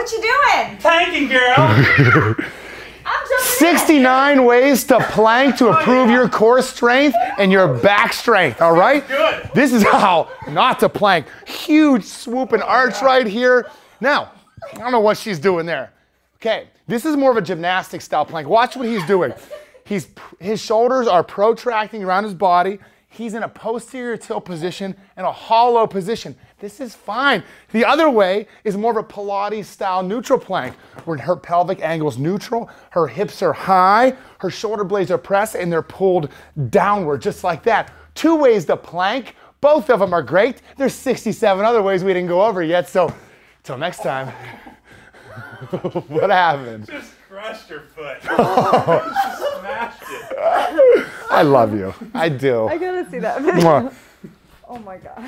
What you doing? Planking, girl. I'm jumping 69 ways to plank to improve your core strength and your back strength, all right? Good. This is how not to plank. Huge swoop and arch right here. Now, I don't know what she's doing there. Okay, this is more of a gymnastic style plank. Watch what he's doing. He's, his shoulders are protracting around his body. He's in a posterior tilt position and a hollow position. This is fine. The other way is more of a Pilates style neutral plank where her pelvic angle is neutral, her hips are high, her shoulder blades are pressed, and they're pulled downward just like that. Two ways to plank. Both of them are great. There's 67 other ways we didn't go over yet. So, till next time. what happened? Just crushed her foot. Just smashed it. I love you. I do. I gotta see that video. Oh my god.